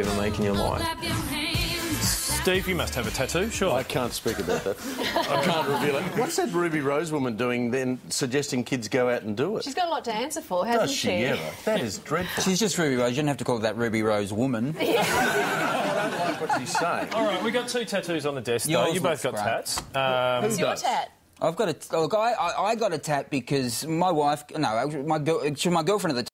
ever make in your life? Steve, you must have a tattoo, sure. I can't speak about that. I can't reveal it. What's that Ruby Rose woman doing then, suggesting kids go out and do it? She's got a lot to answer for, hasn't Does she ever? That is dreadful. She's just Ruby Rose. You don't have to call that Ruby Rose woman. I don't like what she's saying. All right, we got two tattoos on the desk. though. You both got great. tats. Um, Who's your tat? I've got a look. I, I, I got a tat because my wife, no, my girl, my girlfriend at the